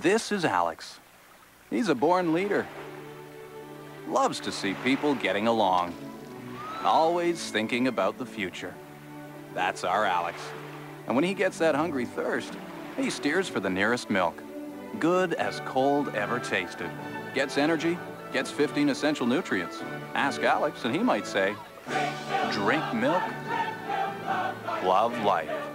This is Alex. He's a born leader. Loves to see people getting along. Always thinking about the future. That's our Alex. And when he gets that hungry thirst, he steers for the nearest milk. Good as cold ever tasted. Gets energy, gets 15 essential nutrients. Ask Alex and he might say, drink milk, love life.